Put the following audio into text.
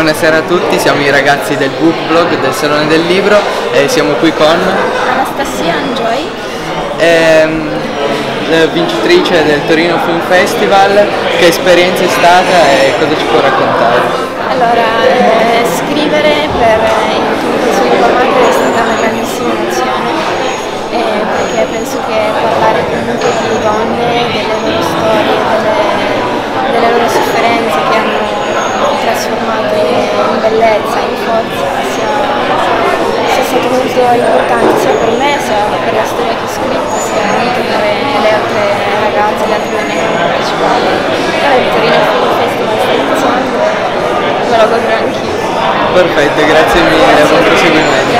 Buonasera a tutti, siamo i ragazzi del book blog del Salone del Libro e siamo qui con Anastasia Anjoy, ehm, vincitrice del Torino Film Festival. Che esperienza è stata e cosa ci può raccontare? allora eh, scrivere per il tuo lingua madre è stata una grandissima emozione eh, perché penso che parlare comunque di bellezza, in forza, sia, sia stato molto importante sia per me sia per la storia che ho scritto, sia anche per le altre ragazze, le altre donne che hanno partecipato. Il Torino Film Festival sta iniziando me lo godrò anch'io. Perfetto, grazie mille, buon proseguimento.